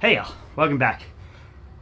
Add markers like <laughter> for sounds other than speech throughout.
Hey y'all, welcome back.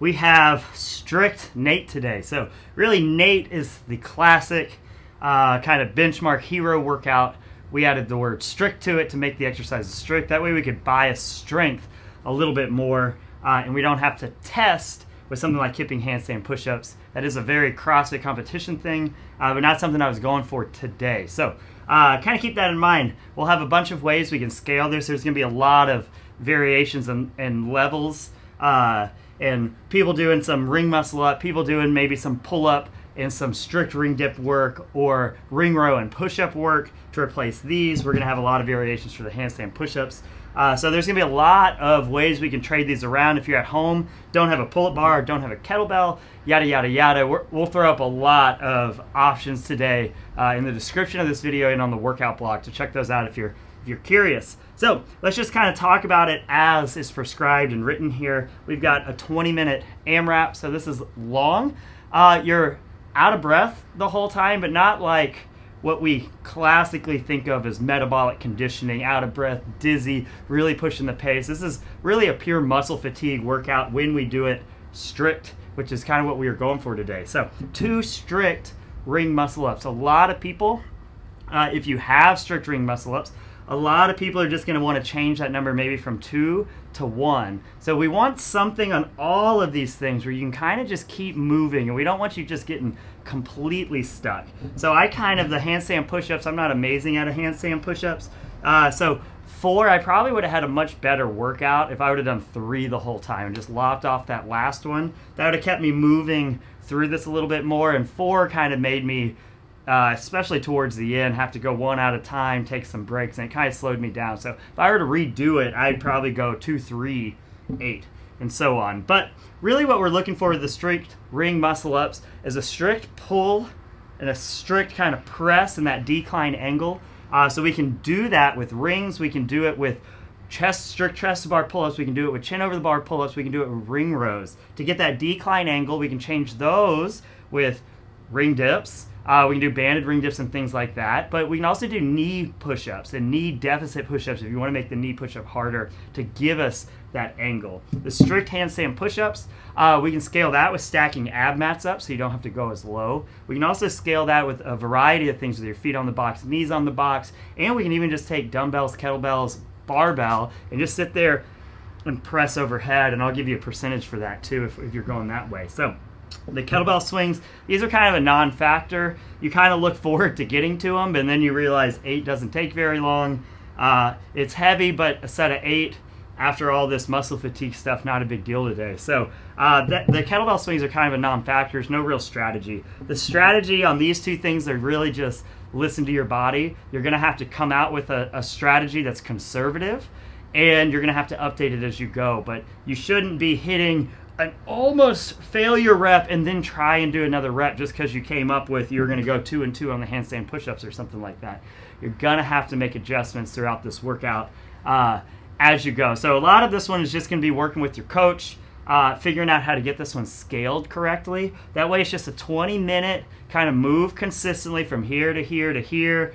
We have strict Nate today. So really Nate is the classic uh, kind of benchmark hero workout. We added the word strict to it to make the exercises strict. That way we could bias strength a little bit more uh, and we don't have to test with something like kipping handstand push-ups. That is a very CrossFit competition thing, uh, but not something I was going for today. So uh, kind of keep that in mind. We'll have a bunch of ways we can scale this. There's going to be a lot of variations and, and levels, uh, and people doing some ring muscle up, people doing maybe some pull up and some strict ring dip work or ring row and push up work to replace these. We're going to have a lot of variations for the handstand push ups. Uh, so there's going to be a lot of ways we can trade these around. If you're at home, don't have a pull-up bar, don't have a kettlebell, yada, yada, yada. we will throw up a lot of options today uh, in the description of this video and on the workout blog. So check those out if you're, you're curious. So let's just kind of talk about it as is prescribed and written here. We've got a 20-minute AMRAP, so this is long. Uh, you're out of breath the whole time, but not like what we classically think of as metabolic conditioning, out of breath, dizzy, really pushing the pace. This is really a pure muscle fatigue workout when we do it strict, which is kind of what we are going for today. So, two strict ring muscle ups. A lot of people, uh, if you have strict ring muscle ups, a lot of people are just going to want to change that number maybe from two to one. So we want something on all of these things where you can kind of just keep moving and we don't want you just getting completely stuck. So I kind of, the handstand push-ups, I'm not amazing at a handstand push-ups. Uh, so four, I probably would have had a much better workout if I would have done three the whole time and just lopped off that last one. That would have kept me moving through this a little bit more and four kind of made me uh, especially towards the end, have to go one at a time, take some breaks, and it kind of slowed me down. So if I were to redo it, I'd probably go two, three, eight, and so on. But really, what we're looking for with the strict ring muscle ups is a strict pull and a strict kind of press and that decline angle. Uh, so we can do that with rings. We can do it with chest strict chest bar pull-ups. We can do it with chin over the bar pull-ups. We can do it with ring rows. To get that decline angle, we can change those with ring dips uh, we can do banded ring dips and things like that, but we can also do knee push-ups and knee deficit push-ups if you want to make the knee push-up harder to give us that angle. The strict handstand push-ups, uh, we can scale that with stacking ab mats up so you don't have to go as low. We can also scale that with a variety of things with your feet on the box, knees on the box, and we can even just take dumbbells, kettlebells, barbell, and just sit there and press overhead, and I'll give you a percentage for that too if, if you're going that way. So the kettlebell swings, these are kind of a non-factor. You kind of look <laughs> forward to getting to them, and then you realize eight doesn't take very long. Uh, it's heavy, but a set of eight, after all this muscle fatigue stuff, not a big deal today. So uh, the, the kettlebell swings are kind of a non-factor. There's no real strategy. The strategy on these two things are really just listen to your body. You're going to have to come out with a, a strategy that's conservative, and you're going to have to update it as you go. But you shouldn't be hitting an almost failure rep and then try and do another rep just because you came up with you're going to go two and two on the handstand push-ups or something like that. You're going to have to make adjustments throughout this workout uh, as you go. So a lot of this one is just going to be working with your coach, uh, figuring out how to get this one scaled correctly. That way it's just a 20 minute kind of move consistently from here to here to here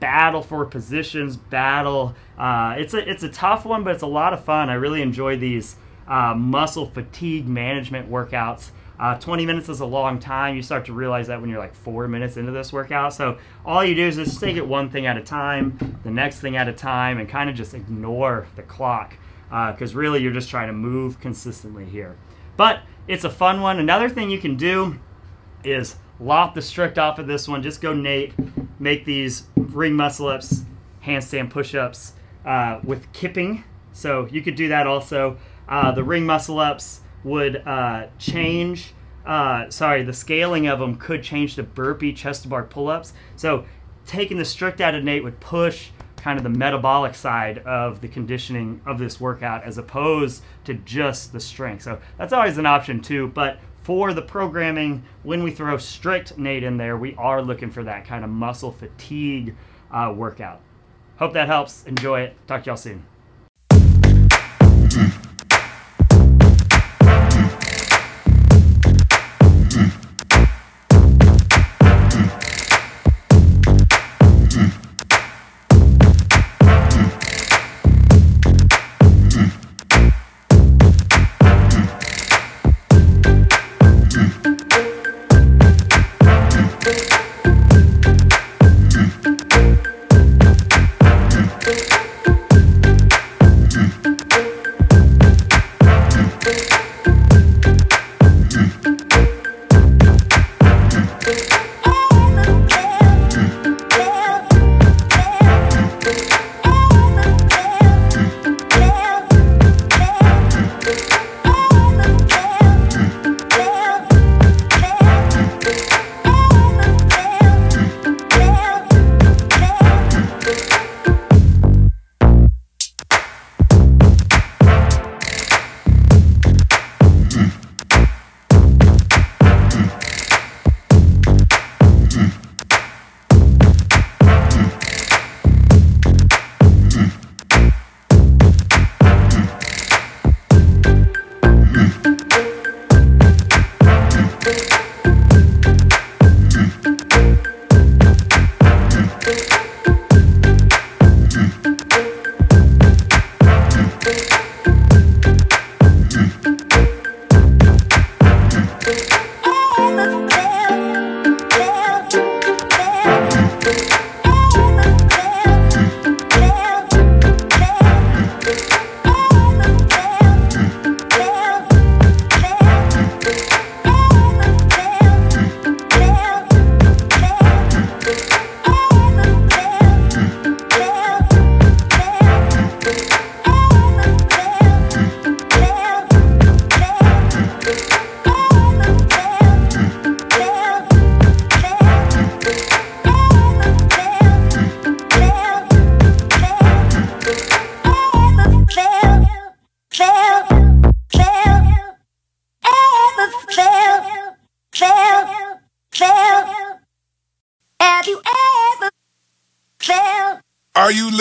battle for positions, battle. Uh, it's a it's a tough one, but it's a lot of fun. I really enjoy these uh, muscle fatigue management workouts. Uh, 20 minutes is a long time. You start to realize that when you're like four minutes into this workout. So all you do is just take it one thing at a time, the next thing at a time, and kind of just ignore the clock because uh, really you're just trying to move consistently here. But it's a fun one. Another thing you can do is lop the strict off of this one. Just go Nate, make these ring muscle ups, handstand push ups uh, with kipping. So you could do that also. Uh, the ring muscle ups would uh, change. Uh, sorry, the scaling of them could change to burpee chest to bar pull ups. So taking the strict out of Nate would push kind of the metabolic side of the conditioning of this workout as opposed to just the strength. So that's always an option too. But for the programming, when we throw strict Nate in there, we are looking for that kind of muscle fatigue uh, workout. Hope that helps. Enjoy it. Talk to y'all soon.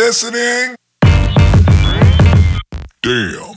Listening? Damn.